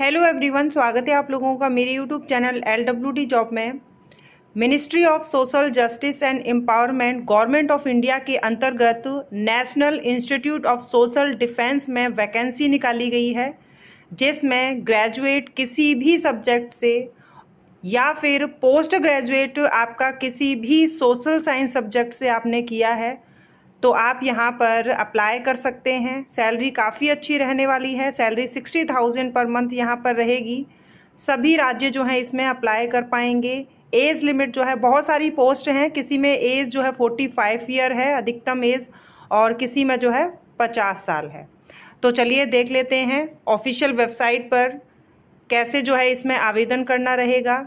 Hello everyone स्वागत है आप लोगों का मेरे YouTube channel L W D job में। Ministry of social justice and empowerment government of India के अंतर्गत national institute of social defence में वैकेंसी निकाली गई है, जिसमें ग्रेजुएट किसी भी सब्जेक्ट से या फिर पोस्ट ग्रेजुएट आपका किसी भी सोशल साइंस सब्जेक्ट से आपने किया है। तो आप यहाँ पर अप्लाई कर सकते हैं। सैलरी काफ़ी अच्छी रहने वाली है। Salary sixty thousand per month यहाँ पर रहेगी। सभी राज्य जो हैं इसमें अप्लाई कर पाएँगे। एज लिमिट जो है, बहुत सारी पोस्ट हैं। किसी में एज जो है फोर्टी फाइव ईयर है, अधिकतम एज और किसी में जो है पचास साल है। तो चलिए देख लेते हैं ऑफिशियल वेबसाइट पर कैसे जो है इसमें आवेदन करना रहेगा।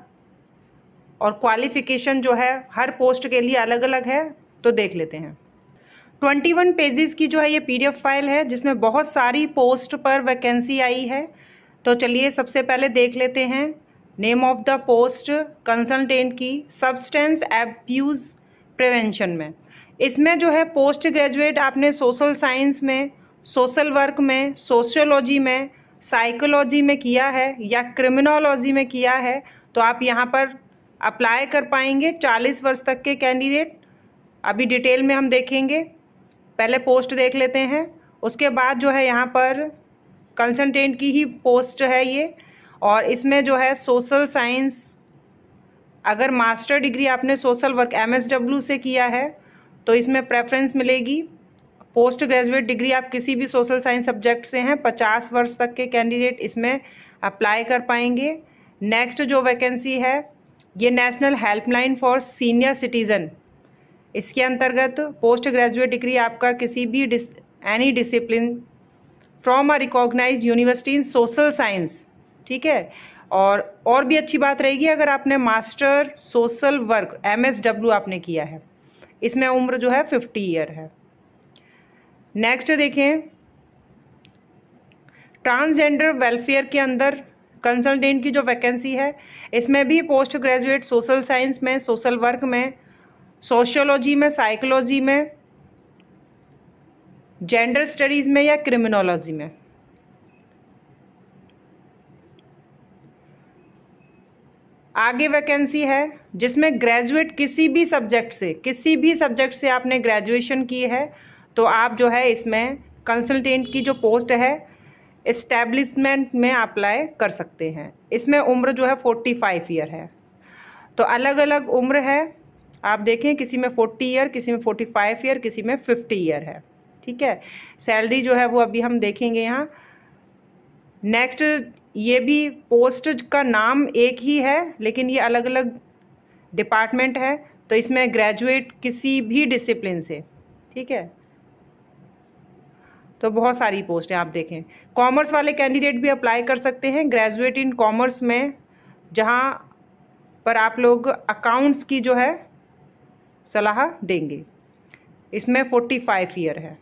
और क्वालिफ़िकेशन जो है, हर पोस्ट के लिए अलग अलग है। तो देख लेते हैं। ट्वेंटी वन पेजेस की जो है ये पीडीएफ फ़ाइल है, जिसमें बहुत सारी पोस्ट पर वैकेंसी आई है। तो चलिए सबसे पहले देख लेते हैं। Name of the post consultant की सब्सटेंस एब्यूज़ प्रिवेंशन में। इसमें जो है पोस्ट ग्रेजुएट आपने सोशल साइंस में सोशल वर्क में सोशियोलॉजी में साइकोलॉजी में किया है या क्रिमिनोलॉजी में किया है तो आप यहाँ पर अप्लाई कर पाएँगे। चालीस वर्ष तक के कैंडिडेट अभी डिटेल में हम देखेंगे। पहले पोस्ट देख लेते हैं। उसके बाद जो है यहाँ पर कंसल्टेंट की ही पोस्ट है ये। और इसमें जो है सोशल साइंस अगर मास्टर डिग्री आपने सोशल वर्क एमएसडब्ल्यू से किया है तो इसमें प्रेफरेंस मिलेगी। पोस्ट ग्रेजुएट डिग्री आप किसी भी सोशल साइंस सब्जेक्ट से हैं, पचास वर्ष तक के कैंडिडेट इसमें अप्लाई कर पाएँगे। नेक्स्ट जो वैकेंसी है, ये national helpline for senior citizen इसके अंतर्गत पोस्ट ग्रेजुएट डिग्री आपका किसी भी dish any discipline from a recognise university in social science ठीक है? और और भी अच्छी बात रहेगी अगर आपने master social work M S W आपने किया है। इसमें उम्र जो है फिफ्टी ईयर है। नेक्स्ट देखें। ट्रांसजेंडर वेलफेयर के अंदर कंसल्टेंट की जो वैकेंसी है, इसमें भी पोस्ट ग्रेजुएट सोशल साइंस में सोशल वर्क में सोशियोलॉजी में, साइकोलॉजी में, जेंडर स्टडीज़ में या क्रिमिनोलॉजी में? आगे वैकेंसी है, जिसमें ग्रेजुएट किसी भी सब्जेक्ट से, किसी भी सब्जेक्ट से आपने ग्रेजुएशन की है तो आप जो है इसमें कंसल्टेंट की जो पोस्ट है इस्टेब्लिशमेंट में अप्लाई कर सकते हैं। इसमें उम्र जो है फोर्टी फाइव ईयर है। तो अलग अलग उम्र है आप देखें किसी में फोर्टी ईयर, किसी में फोर्टी फाइव ईयर, किसी में फिफ्टी ईयर है। ठीक है? सैलरी जो है वो अभी हम देखेंगे यहाँ। नेक्स्ट, ये भी पोस्ट का नाम एक ही है, लेकिन ये अलग अलग डिपार्टमेंट है तो इसमें ग्रेजुएट किसी भी डिसिप्लिन से। ठीक है? तो बहुत सारी पोस्ट हैं, आप देखें। कॉमर्स वाले कैंडिडेट भी अप्लाई कर सकते हैं, ग्रेजुएट इन कॉमर्स में, जहाँ पर आप लोग अकाउंट्स की जो है सलाह देंगे। इसमें फोर्टी फाइव ईयर है।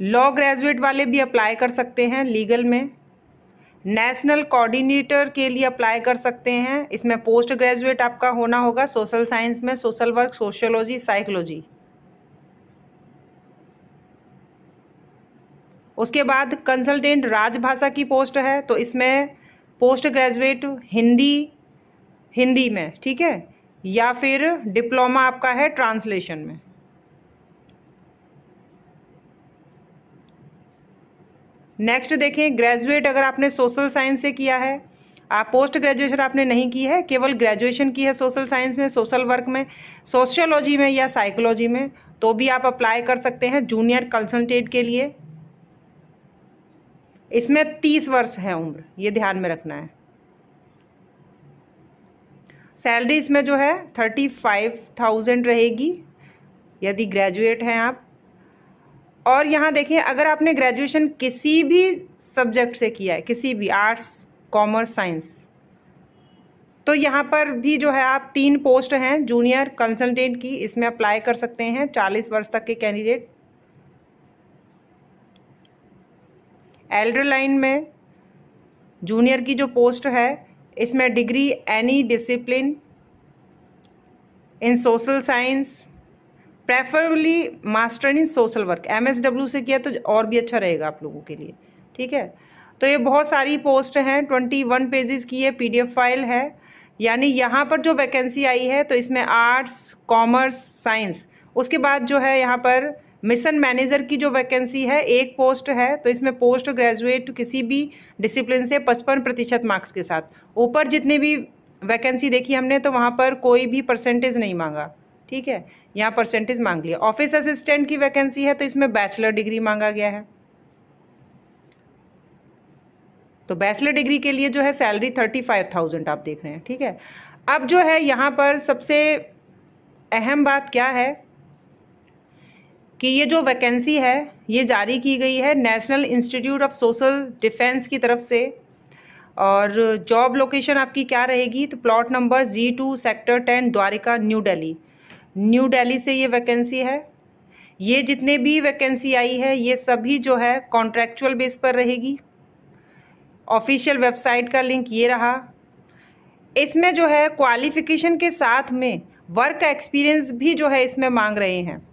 लॉ ग्रेजुएट वाले भी अप्लाई कर सकते हैं लीगल में। नेशनल कोऑर्डिनेटर के लिए अप्लाई कर सकते हैं। इसमें पोस्ट ग्रेजुएट आपका होना होगा सोशल साइंस में सोशल वर्क सोशियोलॉजी साइकोलॉजी उसके बाद कंसल्टेंट राजभाषा की पोस्ट है तो इसमें पोस्ट ग्रेजुएट हिंदी हिंदी में, ठीक है? या फिर डिप्लोमा आपका है ट्रांसलेशन में? नेक्स्ट देखें, ग्रेजुएट अगर आपने सोशल साइंस से किया है, आप पोस्ट ग्रेजुएशन आपने नहीं की है, केवल ग्रेजुएशन की है सोशल साइंस में, सोशल वर्क में, सोशियोलॉजी में या साइकोलॉजी में तो भी आप अप्लाई कर सकते हैं जूनियर कंसल्टेंट के लिए। इसमें तीस वर्ष है उम्र, ये ध्यान में रखना है। सैलरी इसमें जो है थर्टी फाइव थाउज़ेंड रहेगी, यदि ग्रेजुएट हैं आप। और यहाँ देखिए, अगर आपने ग्रेजुएशन किसी भी सब्जेक्ट से किया है, किसी भी आर्ट्स, कॉमर्स, साइंस तो यहाँ पर भी जो है आप तीन पोस्ट हैं, जूनियर कंसल्टेंट की, इसमें अप्लाई कर सकते हैं, चालीस वर्ष तक के कैंडिडेट। एल्डर लाइन में जूनियर की जो पोस्ट है इसमें degree any discipline in social science, preferably master in social work. M S W से किया तो और भी अच्छा रहेगा आप लोगों के लिए, ठीक है? तो ये बहुत सारी पोस्ट हैं, ट्वेंटी वन पेजेस की ये पीडीएफ फ़ाइल है। यानी यहाँ पर जो वैकेंसी आई है तो इसमें आर्ट्स कॉमर्स साइंस उसके बाद जो है यहाँ पर मिशन मैनेजर की जो वैकेंसी है, एक पोस्ट है तो इसमें पोस्ट ग्रेजुएट किसी भी डिसिप्लिन से पचपन प्रतिशत मार्क्स के साथ। ऊपर जितने भी वैकेंसी देखी हमने तो वहाँ पर कोई भी परसेंटेज नहीं मांगा। ठीक है? यहाँ परसेंटेज मांग लिया ऑफ़िस असिस्टेंट की वैकेंसी है तो इसमें बैचलर डिग्री मांगा गया है। तो बैचलर डिग्री के लिए जो है सैलरी थर्टी फाइव थाउज़ेंड आप देख रहे हैं। ठीक है? अब जो है, यहाँ पर सबसे अहम बात क्या है? कि ये जो वैकेंसी है, ये जारी की गई है national institute of social defence की तरफ़ से। और जॉब लोकेशन आपकी क्या रहेगी? तो plot number G two sector ten Dwarka New Delhi New Delhi से ये वैकेंसी है। ये जितने भी वैकेंसी आई है, ये सभी जो है कॉन्ट्रेक्चुअल बेस पर रहेगी। ऑफिशियल वेबसाइट का लिंक ये रहा। इसमें जो है क्वालिफिकेशन के साथ में वर्क एक्सपीरियंस भी जो है इसमें मांग रहे हैं।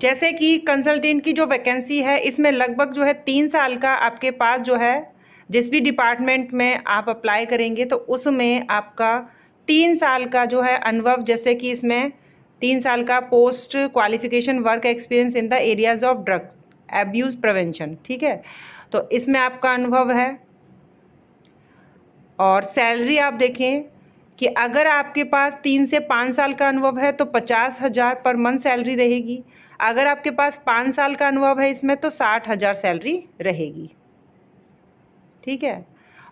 जैसे कि कंसल्टेंट की जो वैकेंसी है, इसमें लगभग जो है तीन साल का आपके पास जो है, जिस भी डिपार्टमेंट में आप अप्लाई करेंगे तो उसमें आपका तीन साल का जो है अनुभव, जैसे कि इसमें तीन साल का post qualification work experience in the areas of drugs abuse prevention ठीक है? तो इसमें आपका अनुभव है। और सैलरी आप देखें कि अगर आपके पास तीन से पाँच साल का अनुभव है तो पचास हज़ार पर मंथ सैलरी रहेगी। अगर आपके पास पाँच साल का अनुभव है इसमें तो साठ हज़ार सैलरी रहेगी। ठीक है?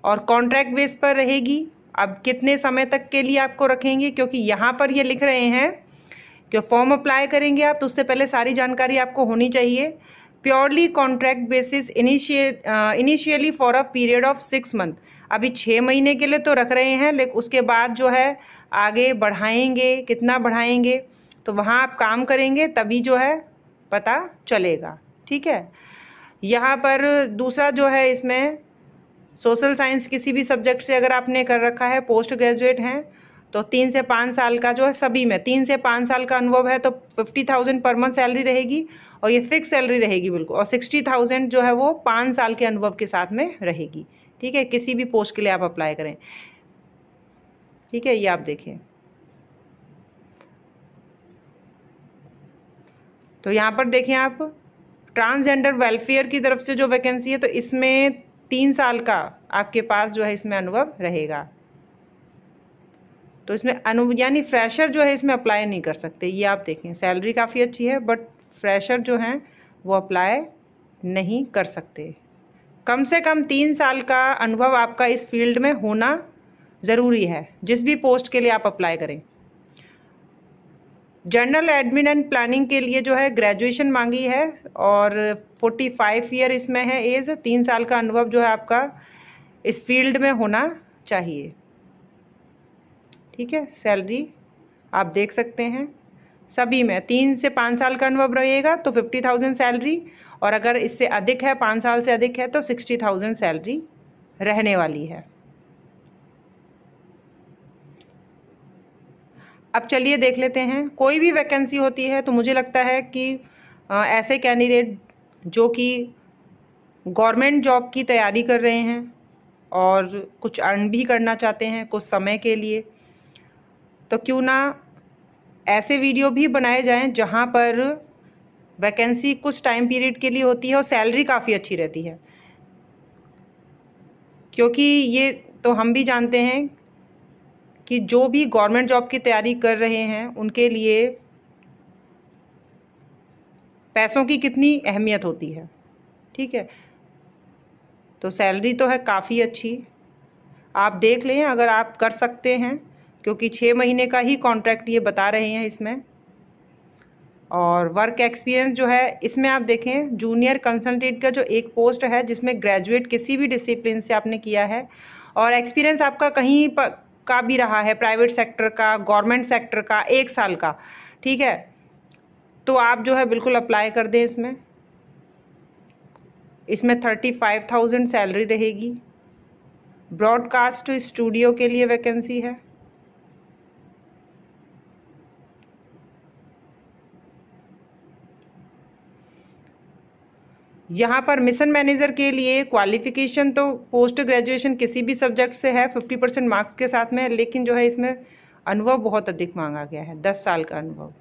और कॉन्ट्रैक्ट बेस पर रहेगी। अब कितने समय तक के लिए आपको रखेंगे? क्योंकि यहाँ पर ये लिख रहे हैं कि फॉर्म अप्लाई करेंगे आप तो उससे पहले सारी जानकारी आपको होनी चाहिए। Purely contract basis initially for a period of six month. अभी छः महीने के लिए तो रख रहे हैं लेकिन उसके बाद जो है आगे बढ़ाएँगे। कितना बढ़ाएँगे? तो वहाँ आप काम करेंगे, तभी जो है पता चलेगा। ठीक है? यहाँ पर दूसरा जो है इसमें सोशल साइंस किसी भी सब्जेक्ट से अगर आपने कर रखा है पोस्ट ग्रेजुएट हैं तो तीन से पाँच साल का जो है सभी में, तीन से पाँच साल का अनुभव है तो fifty thousand per month salary रहेगी और ये फिक्स सैलरी रहेगी बिल्कुल, और सिक्सटी थाउज़ेंड जो है वो पाँच साल के अनुभव के साथ में रहेगी। ठीक है? किसी भी पोस्ट के लिए आप अप्लाई करें। ठीक है? ये आप देखें तो यहाँ पर देखें आप ट्रांसजेंडर वेलफेयर की तरफ़ से जो वैकेंसी है तो इसमें तीन साल का आपके पास जो है इसमें अनुभव रहेगा। तो इसमें अनु, यानी फ्रेशर जो है इसमें अप्लाई नहीं कर सकते, ये आप देखें। सैलरी काफ़ी अच्छी है बट फ्रेशर जो हैं, वो अप्लाई नहीं कर सकते। कम से कम तीन साल का अनुभव आपका इस फ़ील्ड में होना ज़रूरी है, जिस भी पोस्ट के लिए आप अप्लाई करें। जनरल एडमिन एंड प्लानिंग के लिए जो है ग्रेजुएशन मांगी है और फोर्टी फाइव ईयर इसमें है एज तीन साल का अनुभव जो है आपका इस फ़ील्ड में होना चाहिए। ठीक है सैलरी आप देख सकते हैं। सभी में तीन से पाँच साल का अनुभव रहेगा तो फिफ्टी थाउज़ेंड सैलरी और अगर इससे अधिक है, पाँच साल से अधिक है तो सिक्सटी थाउज़ेंड सैलरी रहने वाली है। अब चलिए देख लेते हैं। कोई भी वैकेंसी होती है तो मुझे लगता है कि ऐसे कैंडिडेट जो कि गवर्नमेंट जॉब की तैयारी कर रहे हैं और कुछ अर्न भी करना चाहते हैं कुछ समय के लिए तो क्यों ना ऐसे वीडियो भी बनाए जाएँ जहाँ पर वैकेंसी कुछ टाइम पीरियड के लिए होती है और सैलरी काफ़ी अच्छी रहती है। क्योंकि ये तो हम भी जानते हैं कि जो भी गवर्नमेंट जॉब की तैयारी कर रहे हैं, उनके लिए पैसों की कितनी अहमियत होती है, ठीक है? तो सैलरी तो है काफ़ी अच्छी। आप देख लें, अगर आप कर सकते हैं, क्योंकि छः महीने का ही कॉन्ट्रैक्ट ये बता रहे हैं इसमें। और वर्क एक्सपीरियंस जो है, इसमें आप देखें जूनियर कंसल्टेंट का जो एक पोस्ट है, जिसमें ग्रेजुएट किसी भी डिसिप्लिन से आपने किया है, और एक्सपीरियंस आपका कहीं पर का भी रहा है प्राइवेट सेक्टर का गवर्नमेंट सेक्टर का, एक साल का, ठीक है? तो आप जो है बिल्कुल अप्लाई कर दें इसमें। इसमें थर्टी फाइव थाउज़ेंड सैलरी रहेगी। ब्रॉडकास्ट स्टूडियो के लिए वैकेंसी है। यहाँ पर मिशन मैनेजर के लिए क्वालिफिकेशन तो पोस्ट ग्रेजुएशन किसी भी सब्जेक्ट से है फिफ्टी परसेंट मार्क्स के साथ में लेकिन जो है इसमें अनुभव बहुत अधिक मांगा गया है दस साल का अनुभव।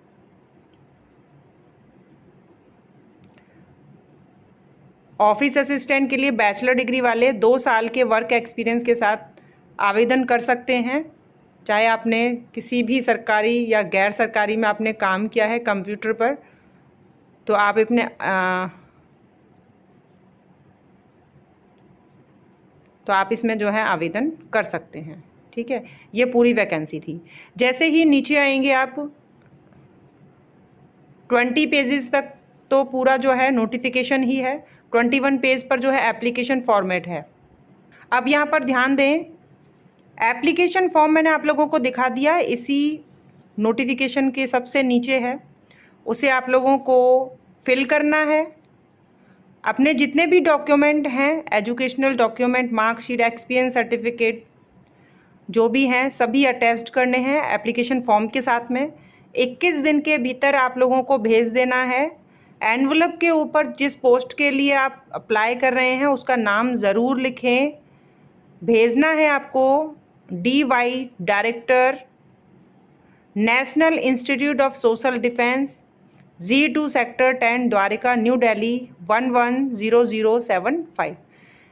ऑफ़िस असिस्टेंट के लिए बैचलर डिग्री वाले दो साल के वर्क एक्सपीरियंस के साथ आवेदन कर सकते हैं चाहे आपने किसी भी सरकारी या गैर सरकारी में आपने काम किया है कंप्यूटर पर तो आप अपने आ, तो आप इसमें जो है आवेदन कर सकते हैं। ठीक है? ये पूरी वैकेंसी थी। जैसे ही नीचे आएँगे आप, ट्वेंटी पेजेस तक तो पूरा जो है नोटिफिकेशन ही है। ट्वेंटी वन पेज पर जो है एप्लीकेशन फॉर्मेट है। अब यहाँ पर ध्यान दें, एप्लीकेशन फॉर्म मैंने आप लोगों को दिखा दिया, इसी नोटिफिकेशन के सबसे नीचे है। उसे आप लोगों को फिल करना है। अपने जितने भी डॉक्यूमेंट हैं educational document marksheet experience certificate जो भी हैं, सभी अटैच्ड करने हैं एप्लीकेशन फॉर्म के साथ में। 21 दिन के भीतर आप लोगों को भेज देना है। एनवलप के ऊपर जिस पोस्ट के लिए आप अप्लाई कर रहे हैं, उसका नाम ज़रूर लिखें। भेजना है आपको D Y director national institute of social defence G two sector ten Dwarka New Delhi one one zero zero seven five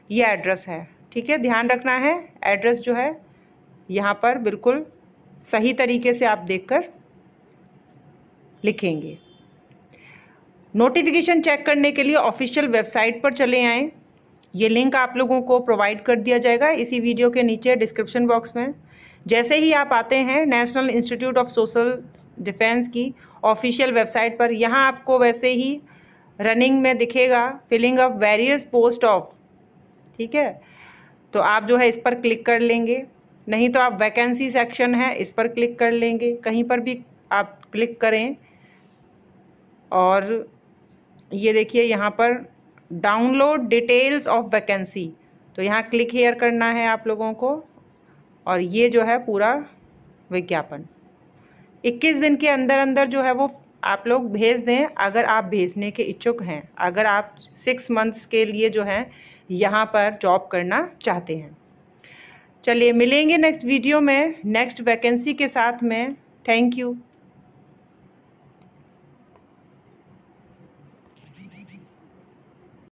ये एड्रेस है, ठीक है? ध्यान रखना है एड्रेस जो है, यहाँ पर बिल्कुल सही तरीके से आप देखकर लिखेंगे। नोटिफिकेशन चेक करने के लिए ऑफिशियल वेबसाइट पर चले आएँ। ये लिंक आप लोगों को प्रोवाइड कर दिया जाएगा इसी वीडियो के नीचे डिस्क्रिप्शन बॉक्स में। जैसे ही आप आते हैं national institute of social defence की ऑफिशियल वेबसाइट पर, यहाँ आपको वैसे ही रनिंग में दिखेगा filling up various post of ठीक है? तो आप जो है इस पर क्लिक कर लेंगे। नहीं तो आप वैकेंसी सेक्शन है, इस पर क्लिक कर लेंगे। कहीं पर भी आप क्लिक करें। और ये देखिए, यहाँ पर डाउनलोड डिटेल्स ऑफ़ वैकेंसी तो यहाँ क्लिक हेयर करना है आप लोगों को। और ये जो है पूरा विज्ञापन। 21 दिन के अंदर अंदर जो है वो आप लोग भेज दें, अगर आप भेजने के इच्छुक हैं, अगर आप सिक्स मंथ्स के लिए जो है, यहाँ पर जॉब करना चाहते हैं। चलिए मिलेंगे नेक्स्ट वीडियो में नेक्स्ट वैकेंसी के साथ में। Thank you